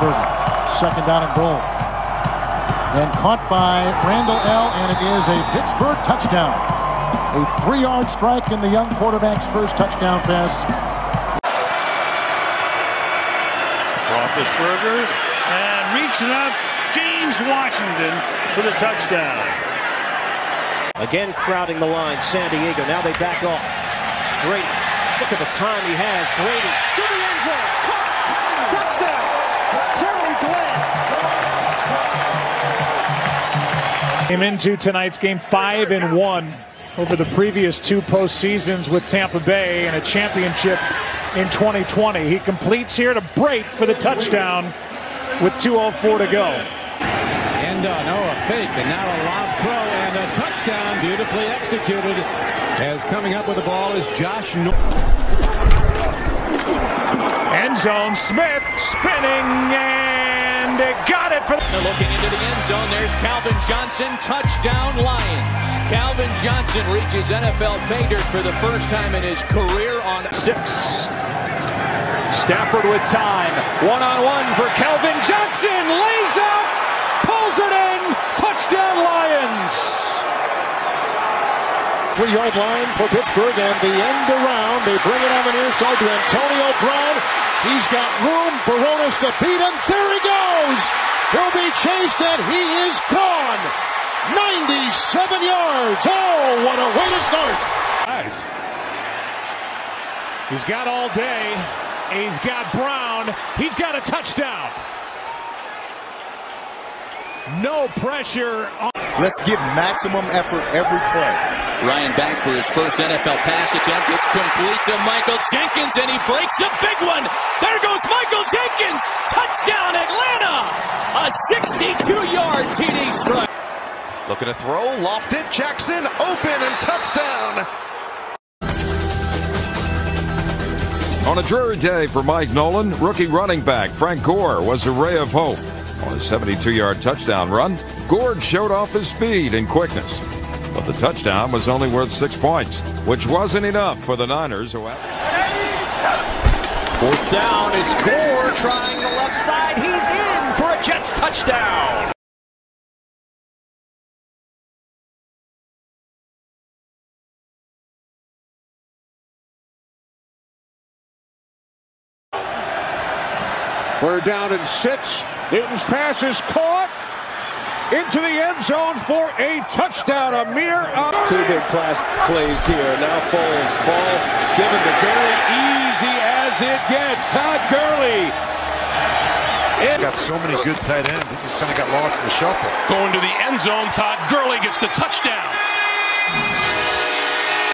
Roethlisberger. Second down and goal. And caught by Randle El. and it is a Pittsburgh touchdown. A three-yard strike in the young quarterback's first touchdown pass. Roethlisberger and reaching up, James Washington for the touchdown. Again crowding the line, San Diego. Now they back off. Brady, look at the time he has. Brady to the end zone. Touchdown. Came into tonight's game five and one over the previous two postseasons with Tampa Bay and a championship in 2020. He completes here to break for the touchdown with 2.04 to go. And uh, no, a fake, and now a lob throw and a touchdown, beautifully executed. As coming up with the ball is Josh Norman. End zone, Smith spinning and it got it for. They're looking into the end zone. There's Calvin Johnson, touchdown Lions. Calvin Johnson reaches NFL pay dirt for the first time in his career on six. Stafford with time. One on one for Calvin Johnson. Lays up. Pulls it in. Touchdown Lions. Three yard line for Pittsburgh and the end around. They bring it on the near side to Antonio Brown. He's got room. Bironas to beat him. There he goes. He'll be chased and he is gone. 97 yards. Oh, what a way to start. He's got all day. He's got Brown. He's got a touchdown. No pressure. On- Let's give maximum effort every play. Ryan back for his first NFL pass attempt. It's complete to Michael Jenkins, and he breaks a big one. There goes Michael Jenkins. Touchdown, Atlanta. A 62-yard TD strike. Looking to throw, lofted, Jackson, open, and touchdown. On a dreary day for Mike Nolan, rookie running back Frank Gore was a ray of hope. On his 72 yard touchdown run, Gore showed off his speed and quickness. But the touchdown was only worth six points, which wasn't enough for the Niners who had. Fourth down, it's Gore trying the left side. He's in for a Jets touchdown. We're down in six. Newton's pass is caught into the end zone for a touchdown. A mere up. Two big class plays here. Now Foles. Ball given to Gurley. Easy as it gets. Todd Gurley. He's got so many good tight ends. He just kind of got lost in the shuffle. Going to the end zone. Todd Gurley gets the touchdown.